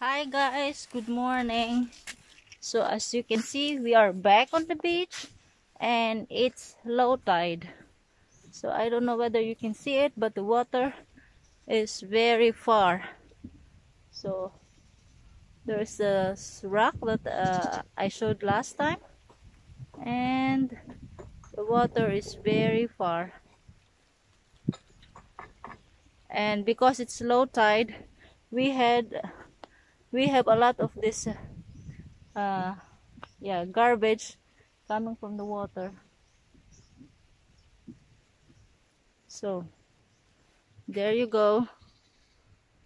Hi guys, good morning. So as you can see, we are back on the beach and it's low tide. So I don't know whether you can see it, but the water is very far. So there's a rock that uh, I showed last time and the water is very far. And because it's low tide, we had we have a lot of this uh, yeah garbage coming from the water. So there you go.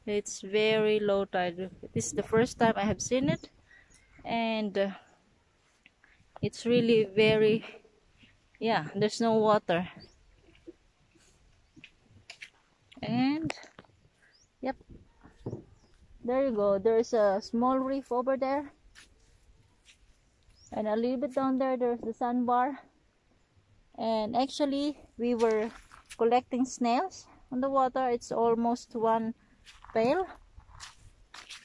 It's very low tide. This is the first time I have seen it. And uh, it's really very yeah there's no water. And yep there you go. There's a small reef over there. And a little bit down there there's the sandbar. And actually we were collecting snails on the water. It's almost one pail.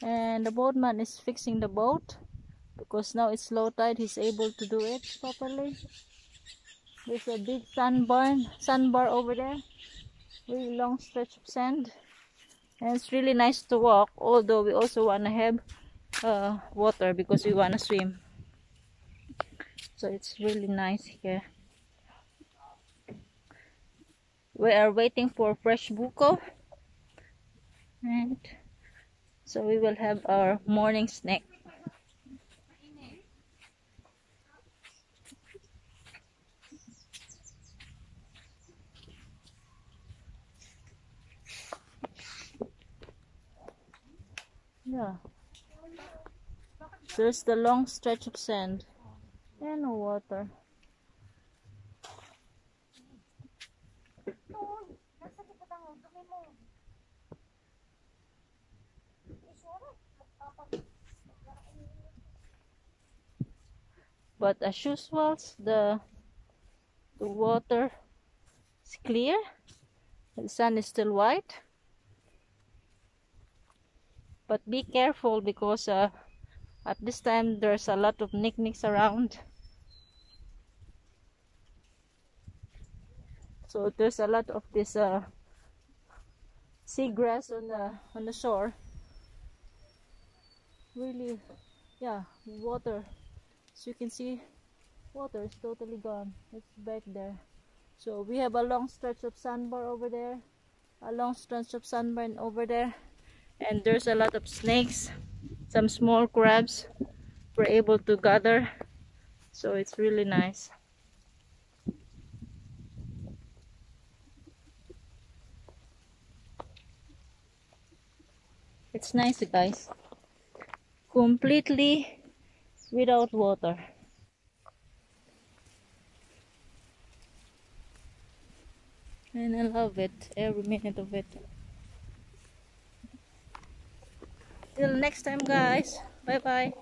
And the boatman is fixing the boat because now it's low tide. He's able to do it properly. There's a big sandbar sandbar over there. Really long stretch of sand and it's really nice to walk although we also want to have uh, water because we want to swim. So it's really nice here. We are waiting for fresh buko. And so we will have our morning snack Yeah. There's the long stretch of sand and water. But as usual, the the water is clear. And the sun is still white but be careful because uh, at this time there's a lot of picnics around. So there's a lot of this uh, seagrass on the on the shore. Really yeah water. As you can see water is totally gone. It's back there. So we have a long stretch of sandbar over there a long stretch of sandbar over there and there's a lot of snakes. Some small crabs we're able to gather. So it's really nice. It's nice guys. Completely without water. And I love it every minute of it Till next time guys. Bye bye.